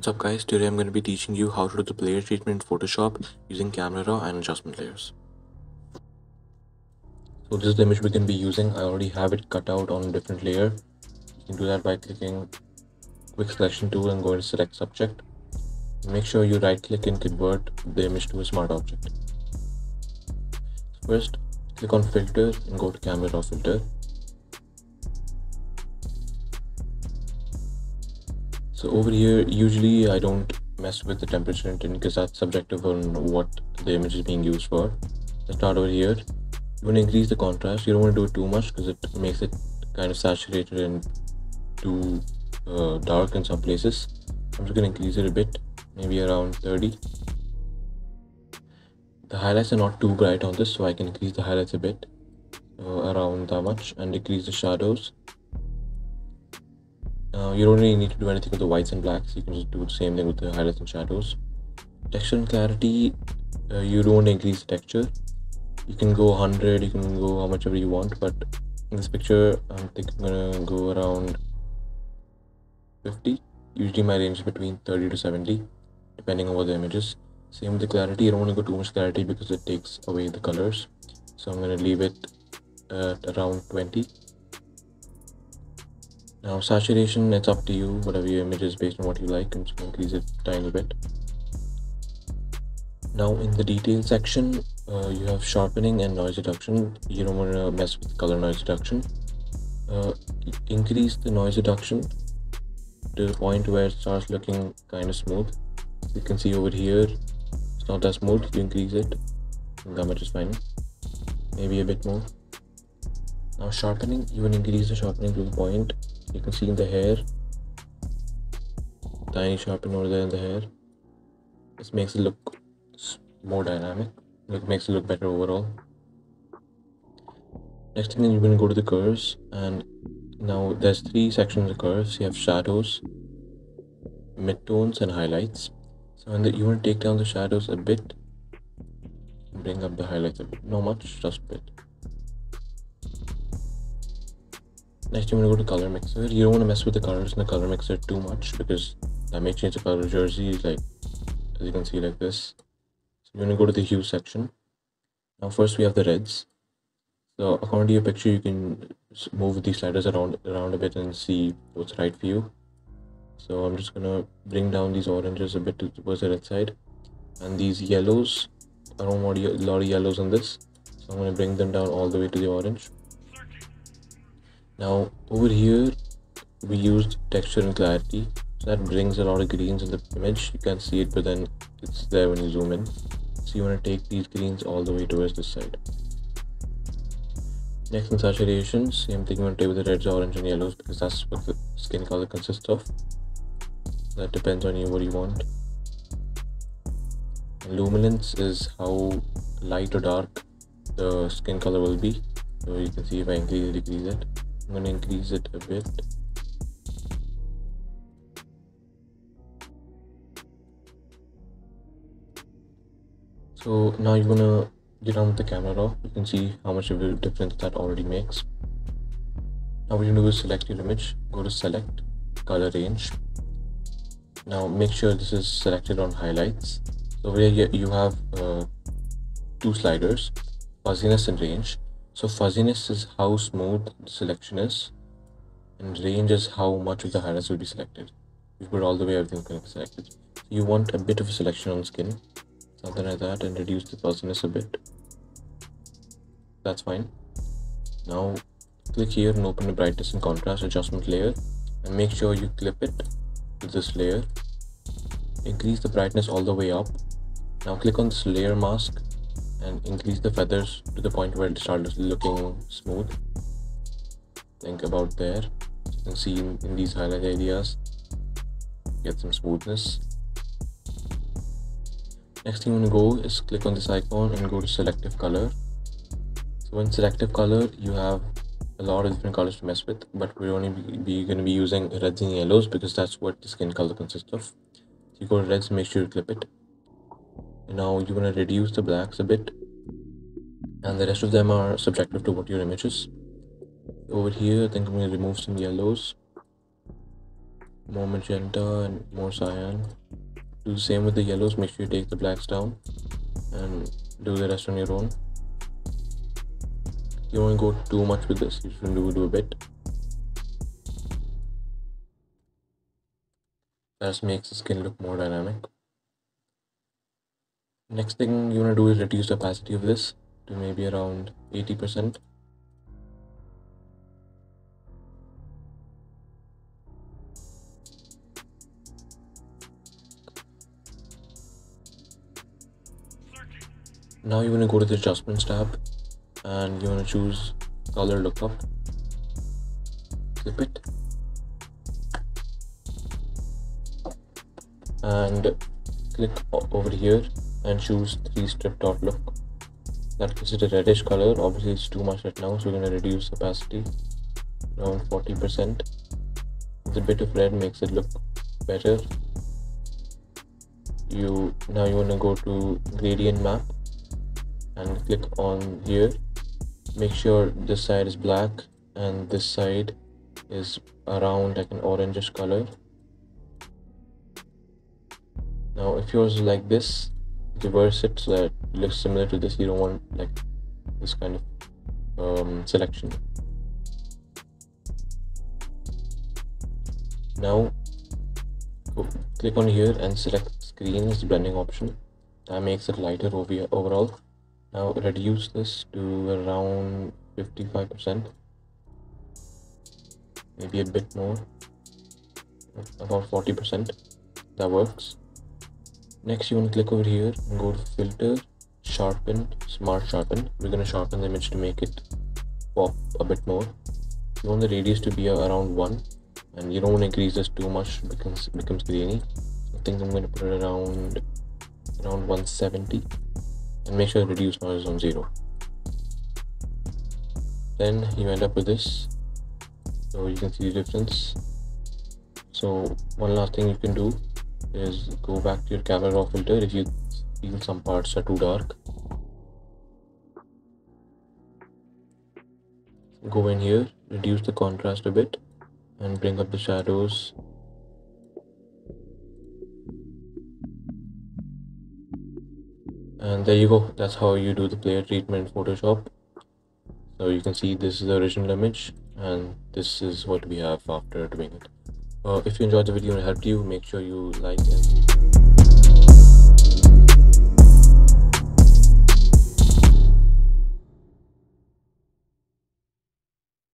What's up guys, today I'm going to be teaching you how to do the player treatment in Photoshop using camera raw and adjustment layers. So this is the image we can be using, I already have it cut out on a different layer. You can do that by clicking quick selection tool and go to select subject. Make sure you right click and convert the image to a smart object. First, click on filter and go to camera raw filter. So over here, usually I don't mess with the temperature and tint because that's subjective on what the image is being used for. Let's start over here. You want to increase the contrast. You don't want to do it too much because it makes it kind of saturated and too uh, dark in some places. I'm just going to increase it a bit, maybe around 30. The highlights are not too bright on this, so I can increase the highlights a bit, uh, around that much, and decrease the shadows uh, you don't really need to do anything with the whites and blacks. You can just do the same thing with the highlights and shadows. Texture and clarity uh, you don't increase the texture. You can go 100 you can go how much ever you want but in this picture i'm thinking i'm gonna go around 50 usually my range is between 30 to 70 depending on what the image is. Same with the clarity you don't want to go too much clarity because it takes away the colors. So i'm to leave it at around 20 now saturation, it's up to you, whatever your image is based on what you like. I'm just going to increase it a tiny bit. Now in the detail section, uh, you have sharpening and noise reduction. You don't want to mess with color noise reduction. Uh, increase the noise reduction to the point where it starts looking kind of smooth. You can see over here, it's not that smooth. You increase it, that much is fine. Maybe a bit more. Now sharpening, you will increase the sharpening to the point you can see in the hair tiny sharpen over there in the hair this makes it look more dynamic it makes it look better overall next thing you're going to go to the curves and now there's three sections of curves you have shadows midtones and highlights so you want to take down the shadows a bit bring up the highlights a bit not much just a bit Next, you want to go to color mixer. You don't want to mess with the colors in the color mixer too much because that may change the color of jerseys, like as you can see, like this. So you want to go to the hue section. Now, first we have the reds. So according to your picture, you can move these sliders around around a bit and see what's right for you. So I'm just gonna bring down these oranges a bit towards the red side, and these yellows. I don't want a lot of yellows on this, so I'm gonna bring them down all the way to the orange now over here we used texture and clarity. So that brings a lot of greens in the image. You can't see it but then it's there when you zoom in. So you want to take these greens all the way towards this side. Next in saturation same thing you want to take with the reds orange and yellows because that's what the skin color consists of. That depends on you what you want. And luminance is how light or dark the skin color will be. So you can see if i increase or decrease it I'm gonna increase it a bit. So now you're gonna get on with the camera raw you can see how much of a difference that already makes. Now what you do is select your image. Go to select color range. Now make sure this is selected on highlights. So here you have uh, two sliders fuzziness and range so fuzziness is how smooth the selection is, and range is how much of the highlights will be selected. You put all the way everything can be selected. So you want a bit of a selection on skin, something like that, and reduce the fuzziness a bit. That's fine. Now click here and open the brightness and contrast adjustment layer, and make sure you clip it to this layer. Increase the brightness all the way up. Now click on this layer mask and increase the feathers to the point where it starts looking smooth. Think about there you can see in, in these highlight areas get some smoothness. Next thing you want to go is click on this icon and go to selective color. So in selective color you have a lot of different colors to mess with but we're only be, be going to be using reds and yellows because that's what the skin color consists of. So you go to reds make sure you clip it now you want to reduce the blacks a bit and the rest of them are subjective to what your image is. Over here I think I'm going to remove some yellows. More magenta and more cyan. Do the same with the yellows make sure you take the blacks down and do the rest on your own. You won't go too much with this you should do, do a bit. That makes the skin look more dynamic next thing you want to do is reduce the opacity of this to maybe around 80 percent. Now you want to go to the adjustments tab and you want to choose color lookup. Clip it. And click over here and choose 3 strip dot look. That gives it a reddish color. Obviously it's too much right now so we're going to reduce opacity around 40 percent. The bit of red makes it look better. You now you want to go to gradient map and click on here. Make sure this side is black and this side is around like an orangish color. Now if yours is like this reverse it so that it looks similar to this. You don't want like this kind of um, selection. Now go, click on here and select screen as blending option. That makes it lighter over overall. Now reduce this to around 55% maybe a bit more. About 40% that works next you want to click over here and go to filter sharpen smart sharpen. We're going to sharpen the image to make it pop a bit more. You want the radius to be around 1 and you don't want to increase this too much because it becomes grainy. I think i'm going to put it around around 170 and make sure reduce noise is on zero. Then you end up with this. So you can see the difference. So one last thing you can do is go back to your camera raw filter if you feel some parts are too dark. Go in here reduce the contrast a bit and bring up the shadows. And there you go. That's how you do the player treatment in photoshop. So you can see this is the original image and this is what we have after doing it uh, if you enjoyed the video and helped you make sure you like it